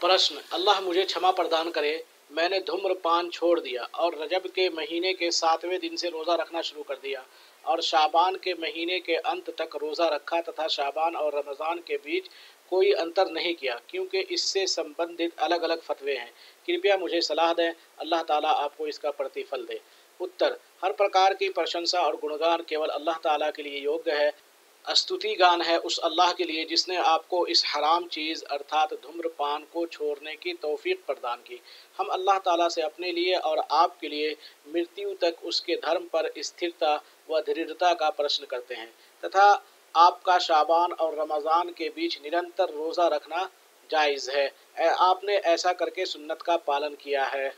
प्रश्न, अल्लाह मुझे क्षमा प्रदान करे, मैंने धूम्रपान छोड़ दिया और रजब के महीने के सातवें दिन से रोज़ा रखना शुरू कर दिया और शाबान के महीने के अंत तक रोज़ा रखा तथा शाबान और रमज़ान के बीच कोई अंतर नहीं किया, क्योंकि इससे संबंधित अलग अलग फतवे हैं। कृपया मुझे सलाह दें, अल्लाह ताला आपको इसका प्रतिफल दे। उत्तर, हर प्रकार की प्रशंसा और गुणगान केवल अल्लाह ताला के लिए योग्य है स्तुति गान है उस अल्लाह के लिए जिसने आपको इस हराम चीज़ अर्थात धूम्रपान को छोड़ने की तौफीक प्रदान की। हम अल्लाह ताला से अपने लिए और आपके लिए मृत्यु तक उसके धर्म पर स्थिरता व दृढ़ता का प्रश्न करते हैं तथा आपका शाबान और रमज़ान के बीच निरंतर रोज़ा रखना जायज़ है। आपने ऐसा करके सुन्नत का पालन किया है।